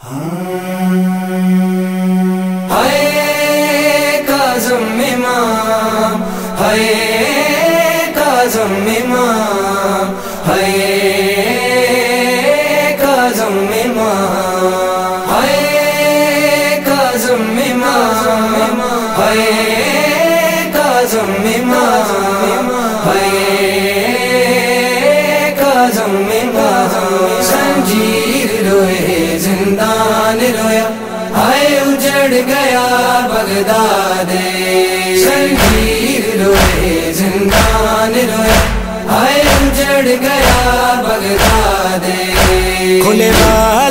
ਹਾਏ ਕਾਜ਼ਮ ਇਮਾਮ, ਹਾਏ ਕਾਜ਼ਮ ਇਮਾਮ, ਹਾਏ ਕਾਜ਼ਮ ਇਮਾਮ, ਹਾਏ ਕਾਜ਼ਮ ਇਮਾਮ, ਹਾਏ ਕਾਜ਼ਮ ਇਮਾਮ। ਬਗਦਾਦੇ ਸੰਜੀਰ ਰੋਏ ਜ਼ਿੰਦਾਨ ਰੋਇਆ। ਹਾਏ ਉਜੜ ਗਿਆ ਬਗਦਾਦੇ। ਖੁੱਲੇ ਵਾਲੇ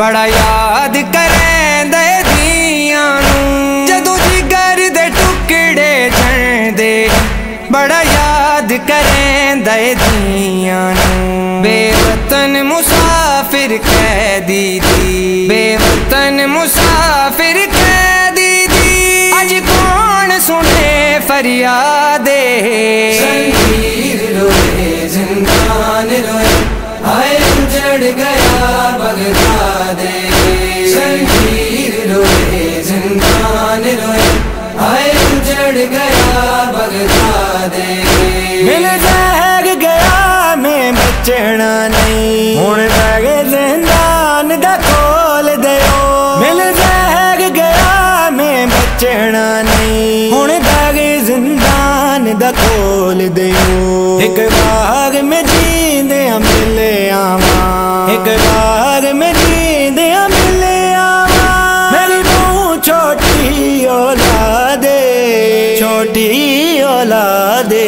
ਬੜਾ ਯਾਦ ਕਰੈਂਦੇ ਦੀਆਂ ਨੂੰ। ਜਦੋਂ ਜਿਗਰ ਦੇ ਟੁਕੜੇ ਜਾਂਦੇ ਬੜਾ ਯਾਦ ਕਰੈਂਦੇ ਦੀਆਂ ਨੂੰ। ਬੇਵਤਨ ਮੁਸਾਫਿਰ ਕੈਦੀ ਦੀ, ਬੇਵਤਨ ਮੁਸਾਫਿਰ ਕੈਦੀ ਦੀ। ਅੱਜ ਕੌਣ ਸੁਣੇ ਫਰਿਆਦੇ? ਸੰਜੀਰ ਰੋਏ ਜ਼ਿੰਦਾਨ ਰੋਏ ਬਚਣਾ ਨਹੀਂ। ਹੁਣ ਬਗੇ ਜ਼ਿੰਦਾਨ ਦਾ ਖੋਲ ਦਿਓ। ਮਿਲ ਜਾਗ ਗਿਆ ਮੈਂ ਬਚਣਾ ਨਹੀਂ। ਹੁਣ ਬਗੇ ਜ਼ਿੰਦਾਨ ਦਾ ਖੋਲ ਦਿਓ। ਇੱਕ ਬਾਗ ਮੈਂ ਜੀਂਦੇ ਆ ਮਿਲੇ ਆਵਾਂ। ਇੱਕ ਬਾਗ ਮੈਂ ਜੀਂਦੇ ਆ ਮਿਲੇ ਆਵਾਂ। ਮੇਰੀ ਨੂੰ ਛੋਟੀ ਔਲਾਦੇ ਛੋਟੀ ਔਲਾਦੇ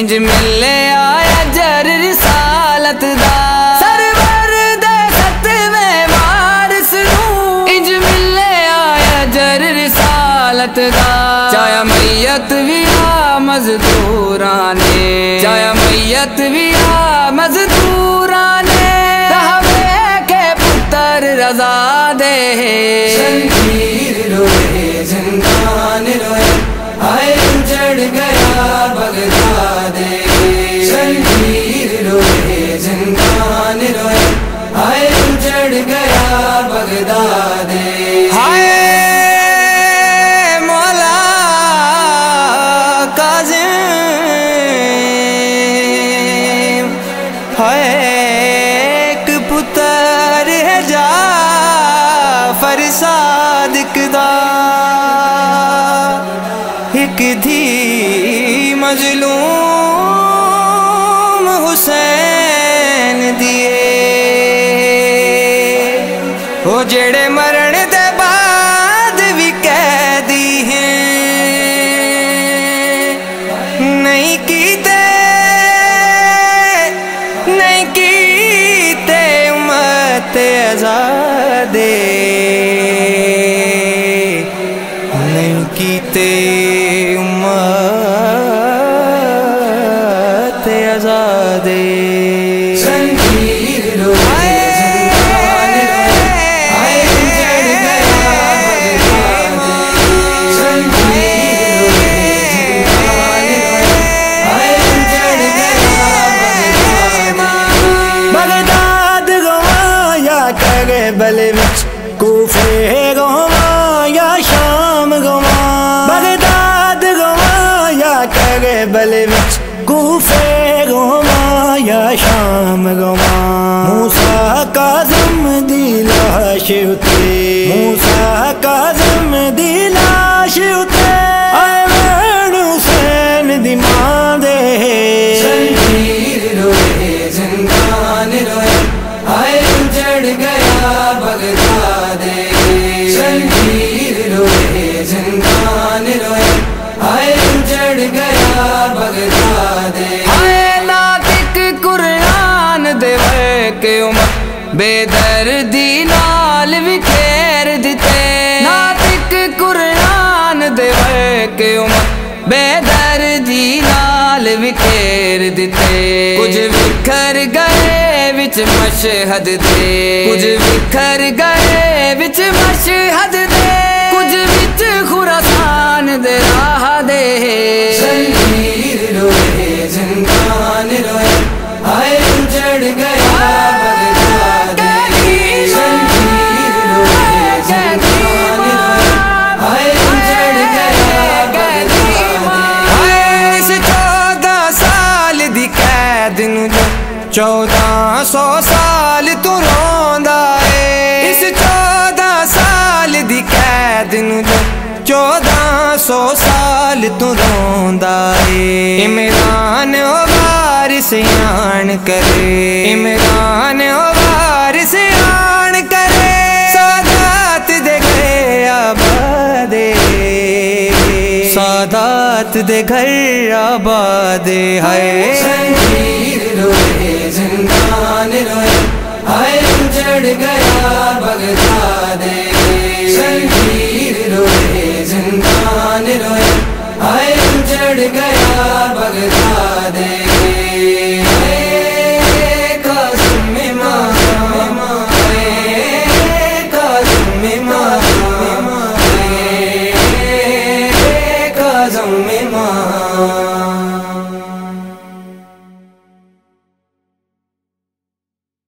ਇੰਜ ਮਿਲੇ ਆਇਆ ਜਰ ਰਿਸਾਲਤ ਦਾ। ਸਰਵਰ ਦੇ ਸਤਵੇਂ ਵਾਰਿਸ ਨੂੰ। ਇੰਜ ਮਿਲੇ ਆਇਆ ਜਰ ਰਿਸਾਲਤ ਦਾ। ਚਾਇਆ ਮਈਤ ਵੀ ਆ ਮਜ਼ਦੂਰਾਂ ਨੇ। ਚਾਇਆ ਮਈਤ ਵੀ ਆ ਮਜ਼ਦੂਰਾਂ ਨੇ। ਰਹਵੇ ਕੇ ਪੁੱਤਰ ਰਜ਼ਾ ਦੇ। ਫਰਸਾਦਕ ਦਾ, ਇੱਕ ਧੀ ਮਜ਼ਲੂਮ ਹੁਸੈਨ ਦੀਏ। ਉਹ ਜਿਹੜੇ ਮਰਨ ਦੇ ਬਾਅਦ ਵੀ ਕੈਦੀ ਹੈ। ਨਹੀਂ ਕੀਤੇ ਨਹੀਂ ਕੀਤੇ ਉਮਤ ਆਜ਼ਾਦੇ। ਨਹੀਂ ਕੀਤੇ ਲਾਸ਼ ਉਤੇ। ਮੂਸਾ ਕਾਜ਼ਮ ਦੀ ਲਾਸ਼ ਉਤੇ। ਐਵਣ ਹੁਸੈਨ ਦੀ ਮਾਂ ਦੇ। ਜ਼ੰਜੀਰ ਰੋਏ ਜ਼ਿੰਦਾਨ ਰੋਏ ਆਏ ਜੜ ਗਿਆ ਬਗਦਾਦ ਦੇ ਜ਼ੰਜੀਰ ਰੋਏ ਜ਼ਿੰਦਾਨ ਰੋਏ ਆਏ ਜੜ ਗਿਆ ਬਗਦਾਦ ਦੇ ਆਏ ਨਾਤਿਕ ਕੁਰਾਨ ਦੇ ਵੇ ਕੇ ਉਮਰ ਬੇਦਰਦੀ ਨਾਲ ਵਿਖੇਰ ਦਿੱਤੇ। ਨਾਤਿਕ ਕੁਰਾਨ ਦੇ ਵਰਕੇ ਉਮਰ। ਬੇਦਰਦੀ ਨਾਲ ਵਿਖੇਰ ਦਿੱਤੇ। ਕੁਝ ਵਿਖਰ ਗਏ ਵਿੱਚ ਮਸ਼ਹਦ ਦੇ। ਕੁਝ ਵਿਖਰ ਗਏ ਵਿੱਚ ਮਸ਼ਹਦ 1400 ਸਾਲ ਤੂੰ ਰੋਂਦਾ ਏ। ਇਸ 14 ਸਾਲ ਦੀ ਕੈਦ ਨੂੰ ਜੋ 1400 ਸਾਲ ਤੂੰ ਰੋਂਦਾ ਏ। ਇਮਰਾਨ ਉਹ ਵਾਰਿਸ ਆਣ ਕਰੇ। ਇਮਰਾਨ ਉਹ ਰਾਤ ਦੇ ਘਰ ਆਬਾਦ ਹੈ ਸ਼ਹੀਦ ਰੋਏ, ਜ਼ਿੰਦਾਨ ਗਿਆ ਬਗਦਾਦ ਸ਼ਹੀਦ ਰੋਏ ਜ਼ਿੰਦਾਨ ਗਿਆ ਬਗਦਾਦ।